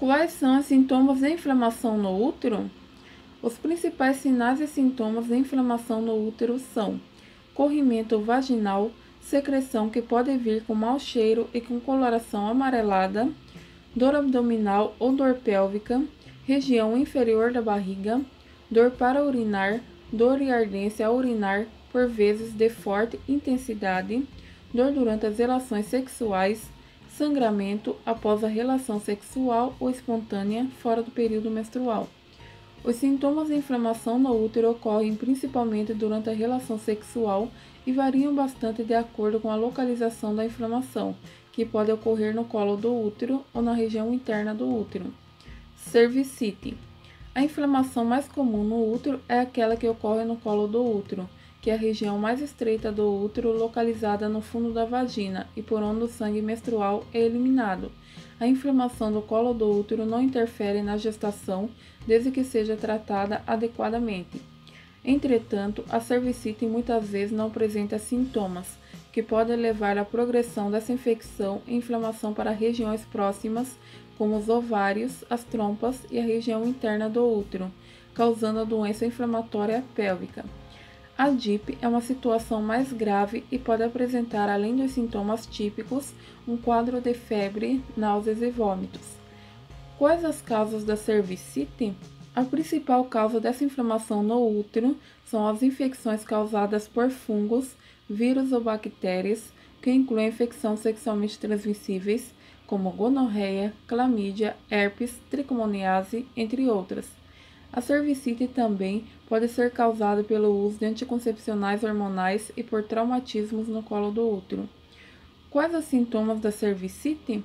Quais são os sintomas de inflamação no útero? Os principais sinais e sintomas de inflamação no útero são corrimento vaginal, secreção que pode vir com mau cheiro e com coloração amarelada, dor abdominal ou dor pélvica, região inferior da barriga, dor para urinar, dor e ardência ao urinar, por vezes de forte intensidade, dor durante as relações sexuais, sangramento após a relação sexual ou espontânea fora do período menstrual. Os sintomas de inflamação no útero ocorrem principalmente durante a relação sexual e variam bastante de acordo com a localização da inflamação, que pode ocorrer no colo do útero ou na região interna do útero. Cervicite. A inflamação mais comum no útero é aquela que ocorre no colo do útero que é a região mais estreita do útero localizada no fundo da vagina e por onde o sangue menstrual é eliminado. A inflamação do colo do útero não interfere na gestação desde que seja tratada adequadamente. Entretanto, a cervicite muitas vezes não apresenta sintomas, que podem levar à progressão dessa infecção e inflamação para regiões próximas, como os ovários, as trompas e a região interna do útero, causando a doença inflamatória pélvica. A DIP é uma situação mais grave e pode apresentar, além dos sintomas típicos, um quadro de febre, náuseas e vômitos. Quais as causas da cervicite? A principal causa dessa inflamação no útero são as infecções causadas por fungos, vírus ou bactérias, que incluem infecções sexualmente transmissíveis, como gonorreia, clamídia, herpes, tricomoniase, entre outras. A cervicite também pode ser causada pelo uso de anticoncepcionais hormonais e por traumatismos no colo do útero. Quais os sintomas da cervicite?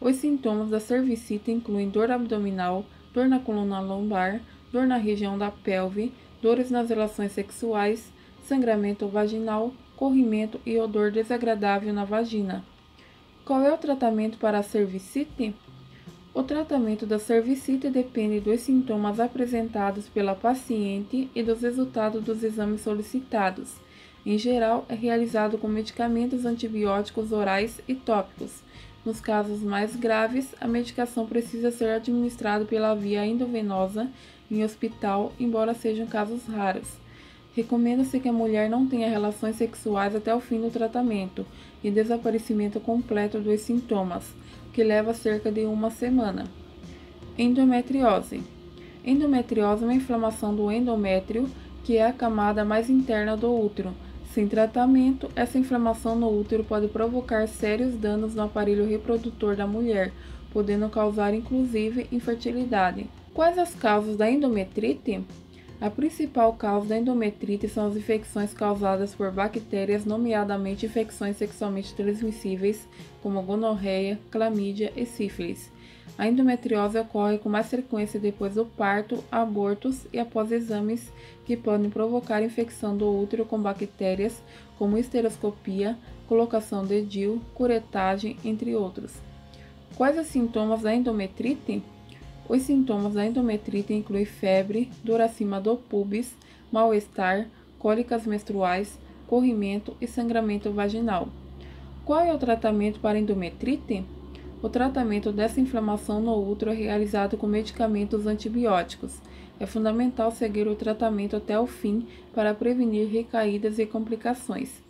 Os sintomas da cervicite incluem dor abdominal, dor na coluna lombar, dor na região da pelve, dores nas relações sexuais, sangramento vaginal, corrimento e odor desagradável na vagina. Qual é o tratamento para a cervicite? O tratamento da cervicite depende dos sintomas apresentados pela paciente e dos resultados dos exames solicitados. Em geral, é realizado com medicamentos antibióticos orais e tópicos. Nos casos mais graves, a medicação precisa ser administrada pela via endovenosa em hospital, embora sejam casos raros. Recomenda-se que a mulher não tenha relações sexuais até o fim do tratamento e desaparecimento completo dos sintomas que leva cerca de uma semana. Endometriose. Endometriose é uma inflamação do endométrio, que é a camada mais interna do útero. Sem tratamento, essa inflamação no útero pode provocar sérios danos no aparelho reprodutor da mulher, podendo causar inclusive infertilidade. Quais as causas da endometrite? A principal causa da endometrite são as infecções causadas por bactérias, nomeadamente infecções sexualmente transmissíveis, como gonorreia, clamídia e sífilis. A endometriose ocorre com mais frequência depois do parto, abortos e após exames que podem provocar infecção do útero com bactérias, como esteroscopia, colocação de DIU, curetagem, entre outros. Quais os sintomas da endometrite? Os sintomas da endometrite incluem febre, dor acima do pubis, mal-estar, cólicas menstruais, corrimento e sangramento vaginal. Qual é o tratamento para endometrite? O tratamento dessa inflamação no útero é realizado com medicamentos antibióticos. É fundamental seguir o tratamento até o fim para prevenir recaídas e complicações.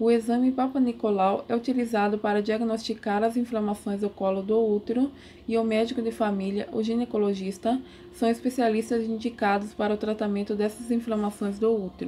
O exame Papa Nicolau é utilizado para diagnosticar as inflamações do colo do útero e o médico de família, o ginecologista, são especialistas indicados para o tratamento dessas inflamações do útero.